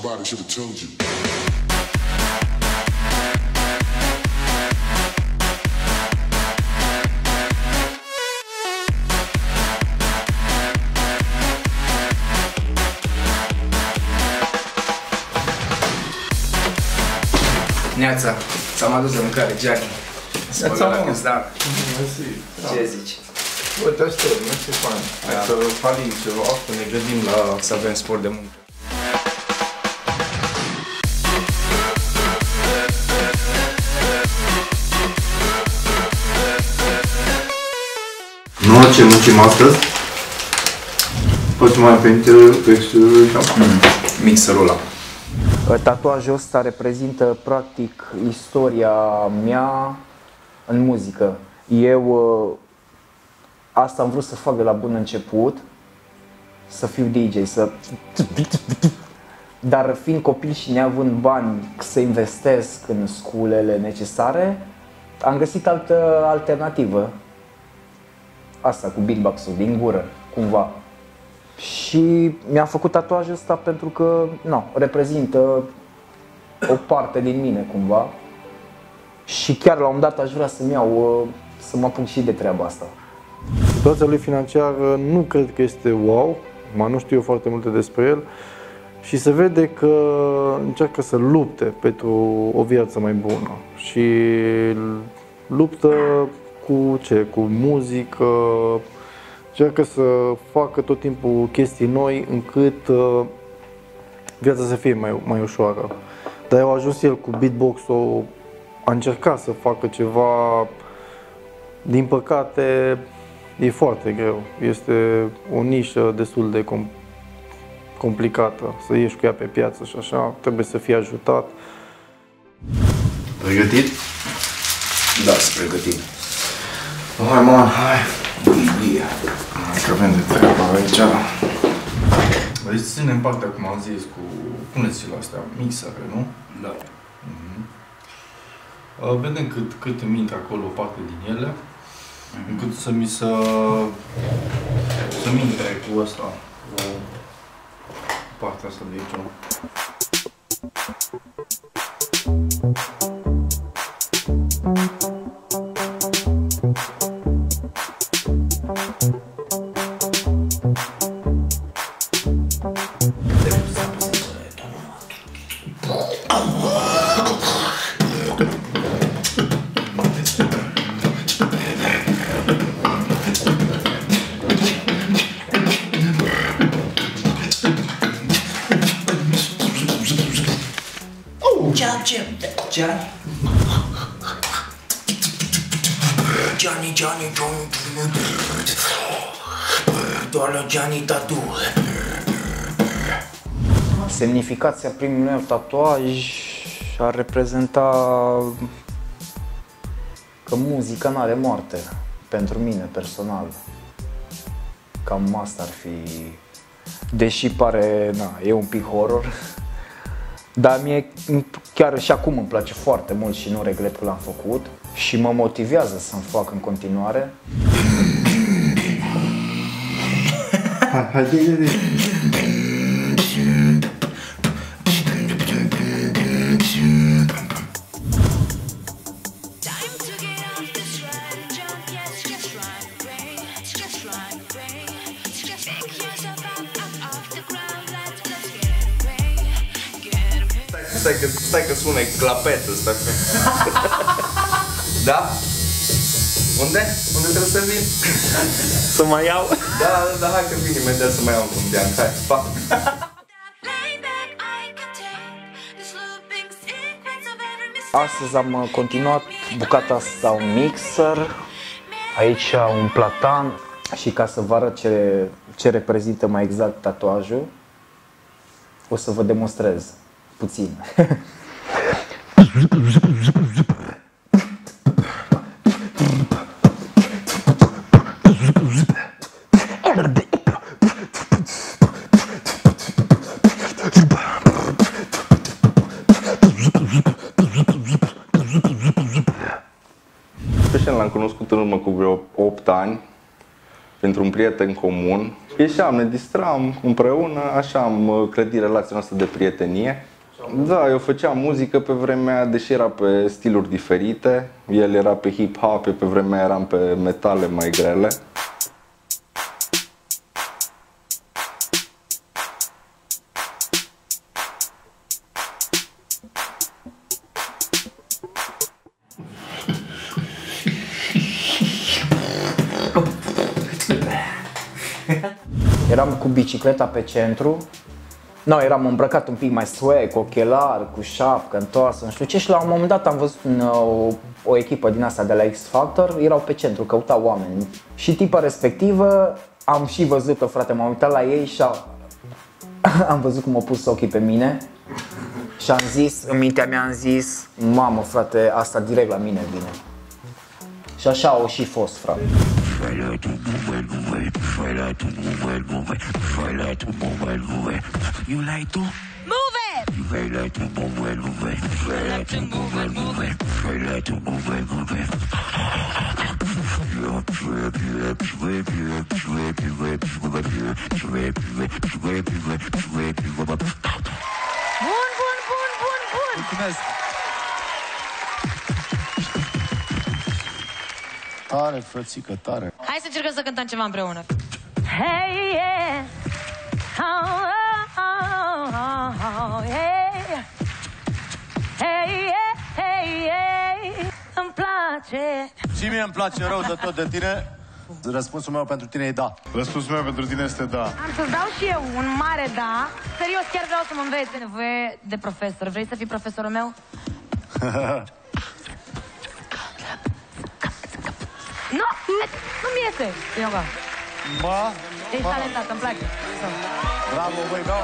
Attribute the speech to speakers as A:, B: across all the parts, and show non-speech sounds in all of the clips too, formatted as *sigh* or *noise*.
A: Somebody should have told you.
B: Neața, ți-am adus de mâncare, Gianni.
C: Neața, mă.
B: Da.
C: Mersi.
B: Ce zici?
C: Uite, aștept, nu știu fain. Hai
B: Da.
C: să falim ceva, să ne gândim la...
B: Să avem spor de muncă.
C: Nu ce muncim astăzi? Facem mai pe interior, pe exterior și așa.
B: Mixerul ăla.
D: Tatuajul ăsta reprezintă practic istoria mea în muzică. Eu uh, asta am vrut să fac de la bun început, să fiu DJ, să... *laughs* Dar fiind copil și neavând bani să investesc în sculele necesare, am găsit altă alternativă. Asta cu beatbox-ul din gură, cumva. Și mi-am făcut tatuajul ăsta pentru că nu, reprezintă o parte din mine cumva. Și chiar la un moment dat aș vrea să-mi iau, uh, să mă apuc și de treaba asta.
C: Situația lui financiară nu cred că este wow, mai nu știu eu foarte multe despre el și se vede că încearcă să lupte pentru o viață mai bună și luptă cu ce? Cu muzică, încearcă să facă tot timpul chestii noi încât uh, viața să fie mai, mai ușoară. Dar au ajuns el cu beatbox-ul, a încercat să facă ceva din păcate, e foarte greu. Este o nișă destul de com- complicată. Să ieși cu ea pe piață și așa, trebuie să fii ajutat.
E: Pregătit?
B: Da, să pregătim.
E: Hai, man, hai. Bine. Hai că avem de treabă aici.
C: Deci ținem partea, cum am zis, cu... Puneți-l astea, mixere, nu?
B: Da.
C: Uh, Vedem cât, cât îmi intră acolo o parte din ele, încât să mi să... să-mi intre cu asta, cu partea asta de aici.
B: Gianni. Gianni, Gianni, Gianni. Doar Gianni Tatu.
D: Semnificația primului meu tatuaj ar reprezenta că muzica nu are moarte pentru mine personal. Cam asta ar fi. Deși pare, na, e un pic horror, dar mie chiar și acum îmi place foarte mult și nu regret că l-am făcut și mă motivează să-mi fac în continuare.
C: Hai, hai, zi, zi,
E: Stai că, stai că sună clapetă, stai că... *laughs* da? Unde? Unde trebuie să vin?
D: Să mai iau?
E: Da, da, da, hai că vin imediat să mai iau un comedian. Hai, pa!
F: Lay back, I can take this looping sequence of every mistake.
D: Astăzi am uh, continuat bucata asta un mixer, aici un platan și ca să vă arăt ce, ce reprezintă mai exact tatuajul, o să vă demonstrez puțin.
E: Pe Șen l-am cunoscut în urmă cu vreo 8 ani, pentru un prieten comun Ieșeam, ne distram împreună, așa am uh, clădit relația noastră de prietenie. Da, eu făceam muzică pe vremea aia, deși era pe stiluri diferite. El era pe hip-hop, eu pe vremea aia eram pe metale mai grele.
D: Eram cu bicicleta pe centru. No, eram îmbrăcat un pic mai swag, cu ochelari, cu șapcă, întoarsă, nu știu ce și la un moment dat am văzut în, uh, o, o echipă din asta de la X Factor, erau pe centru, căutau oameni. Și tipa respectivă am și văzut-o, frate, m-am uitat la ei și a, *laughs* am văzut cum au pus ochii pe mine și am zis, în mintea mea am zis, mamă frate, asta direct la mine vine. Și așa au și fost, frate. Fala do mobile, mobile. Fala do mobile, mobile. Fala do mobile, mobile. You like to
F: move it.
G: You like to mobile, mobile. Fala do mobile, mobile. Fala do mobile, mobile.
F: Bun, bun, bun, bun, bun!
H: Mulțumesc! Tare, frățică, tare.
G: Hai să încercăm să cântăm ceva împreună.
F: Hey, yeah. Oh, oh, oh, oh, oh, yeah. Hey, yeah, hey, yeah. Îmi place.
H: Și mie îmi place rău de tot de tine. Răspunsul meu pentru tine e da. Răspunsul meu pentru tine este da.
G: Am să-ți dau și eu un mare da. Serios, chiar vreau să mă înveți. E nevoie de profesor. Vrei să fii profesorul meu? *laughs* Nu, nu-mi iese. Yoga.
H: Ba,
G: Ești talentat, îmi place.
H: bravo, băi, da.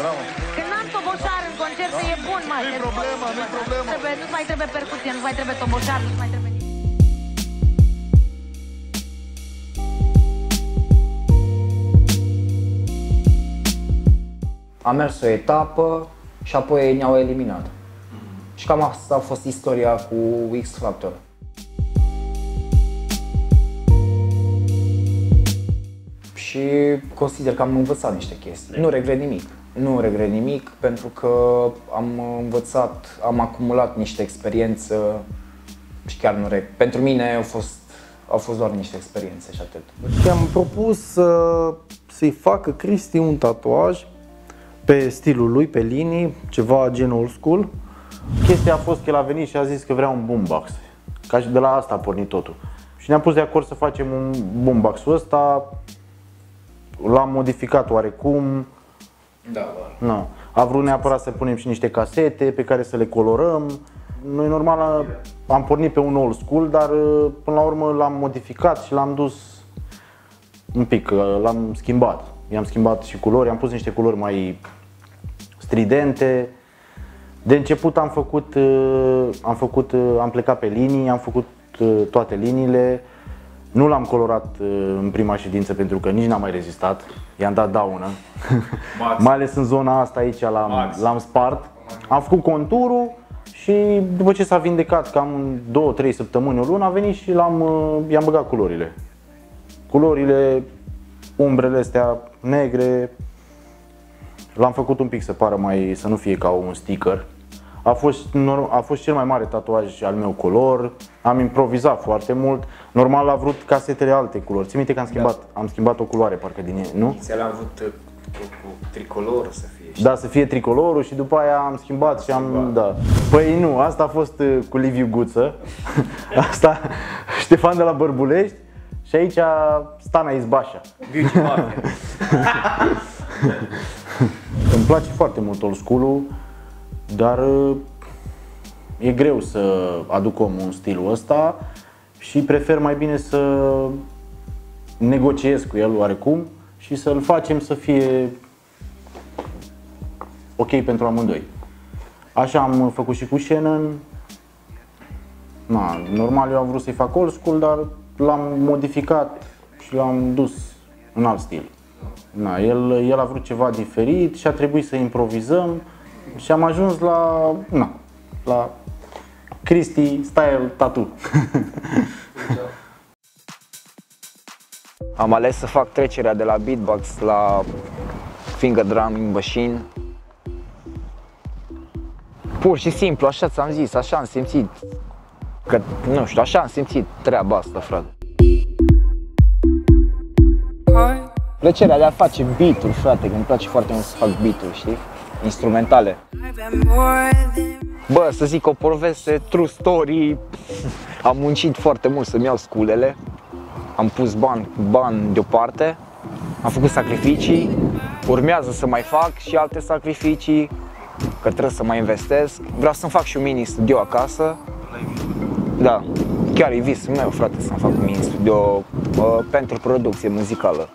H: Bravo.
G: Când am toboșar în concert, e bun, mai.
H: Nu-i problemă, nu-i problemă.
G: Trebuie, nu mai trebuie percuție, nu mai trebuie toboșar, nu mai trebuie nimic.
D: Am mers o etapă și apoi ei ne-au eliminat. Și cam asta a fost istoria cu X Factor. Și consider că am învățat niște chestii. Nu regret nimic. Nu regret nimic pentru că am învățat, am acumulat niște experiență și chiar nu regret. Pentru mine au fost, au fost doar niște experiențe și atât.
I: Și am propus să, să-i facă Cristi un tatuaj pe stilul lui, pe linii, ceva gen old school. Chestia a fost că el a venit și a zis că vrea un boombox. Ca și de la asta a pornit totul. Și ne-am pus de acord să facem un boombox-ul ăsta. L-am modificat oarecum.
C: Da, da.
I: Nu. A vrut neapărat să punem și niște casete pe care să le colorăm. Noi normal am pornit pe un old school, dar până la urmă l-am modificat și l-am dus un pic, l-am schimbat. I-am schimbat și culori, am pus niște culori mai stridente. De început am făcut, am făcut, am plecat pe linii, am făcut toate liniile. Nu l-am colorat în prima ședință pentru că nici n-am mai rezistat. I-am dat daună.
C: Max. *laughs*
I: mai ales în zona asta aici l-am,
C: Max.
I: l-am spart. Am făcut conturul și după ce s-a vindecat cam 2-3 săptămâni, o lună, a venit și l-am, i-am băgat culorile. Culorile, umbrele astea negre, l-am făcut un pic să pară mai, să nu fie ca un sticker. A fost, nor- a fost cel mai mare tatuaj al meu color, am improvizat foarte mult. Normal a vrut casetele alte culori. Ți minte că am schimbat, am schimbat o culoare parcă din ei, nu?
C: Inițial am avut uh, cu, cu tricolor să fie. știi?
I: Da, să fie tricolorul și după aia am schimbat și am, da. Păi nu, asta a fost uh, cu Liviu Guță, *laughs* asta *laughs* Ștefan de la Bărbulești și aici Stana Izbașa.
C: Beauty Mafia. *laughs*
I: Îmi place foarte mult old school dar uh, e greu să aduc omul în stilul ăsta și prefer mai bine să negociez cu el oarecum și să-l facem să fie ok pentru amândoi. Așa am făcut și cu Shannon. Na, normal eu am vrut să-i fac old school, dar l-am modificat și l-am dus în alt stil. Na, el, el a vrut ceva diferit și a trebuit să improvizăm și am ajuns la, na, la Cristi Style Tattoo. *laughs*
D: Am ales să fac trecerea de la beatbox la finger drumming machine. Pur și simplu, așa ți-am zis, așa am simțit. Că, nu știu, așa am simțit treaba asta, frate. Plăcerea de a face beat-uri, frate, că îmi place foarte mult să fac beat-uri, știi? Instrumentale. Bă, să zic o poveste, true story, *laughs* am muncit foarte mult să-mi iau sculele, am pus bani, bani deoparte, am făcut sacrificii, urmează să mai fac și alte sacrificii, că trebuie să mai investesc. Vreau să-mi fac și un mini studio acasă. Da, chiar e visul meu, frate, să-mi fac un mini studio uh, pentru producție muzicală.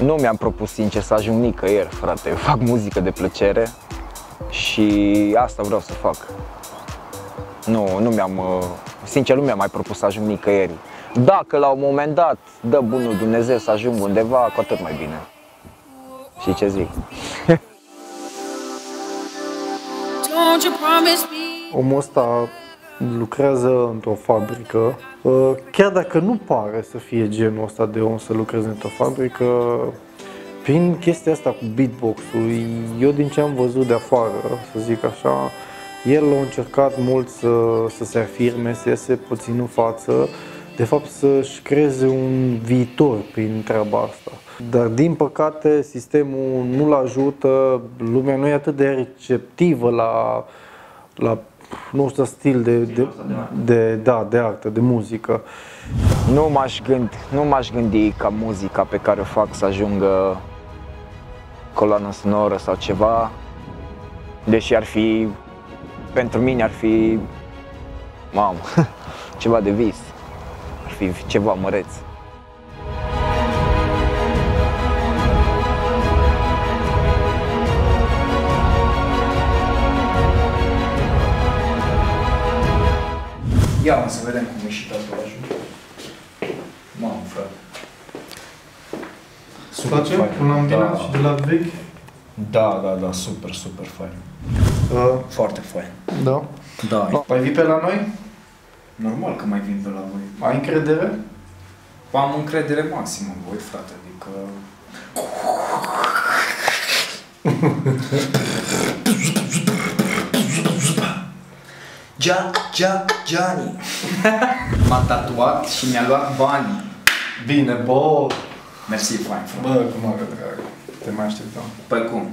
D: Nu mi-am propus sincer să ajung nicăieri, frate. Eu *laughs* fac muzică de plăcere și asta vreau să fac. Nu, nu mi-am, uh, sincer, nu mi-am mai propus să ajung nicăieri. Dacă la un moment dat dă bunul Dumnezeu să ajung undeva, cu atât mai bine. Și ce zic? *laughs*
J: Don't you promise me?
C: Omul ăsta lucrează într-o fabrică. Uh, Chiar dacă nu pare să fie genul ăsta de om să lucreze într-o fabrică, prin chestia asta cu beatbox-ul, eu din ce am văzut de afară, să zic așa, el a încercat mult să, să se afirme, să iese puțin în față, de fapt să-și creeze un viitor prin treaba asta. Dar din păcate sistemul nu-l ajută, lumea nu e atât de receptivă la, la nu știu, stil de, de, de, da, de artă, de muzică.
D: Nu m-aș gândi, nu m-aș gândi ca muzica pe care o fac să ajungă coloană sonoră sau ceva, deși ar fi, pentru mine ar fi, mamă, *laughs* ceva de vis, ar fi ceva măreț.
K: Ia mă să vedem cum e și tatuajul. Mamă, frate. Super
C: Place?
K: fain.
C: Un ambinat
K: Da.
C: și de la vechi?
K: Da, da, da, super, super fain.
C: Uh,
K: Foarte fain.
C: da.
K: Da,
C: Mai vii pe la noi?
K: normal că mai vin pe la voi.
C: Ai încredere?
K: Am încredere maximă în voi, frate, adică... *laughs* Jack, Jack, Johnny. *laughs* M-a tatuat și mi-a luat banii.
C: Bine, bă,
K: Mersi, fain, frate.
C: bă, cum arăt drag. Te mai așteptam.
K: Păi cum?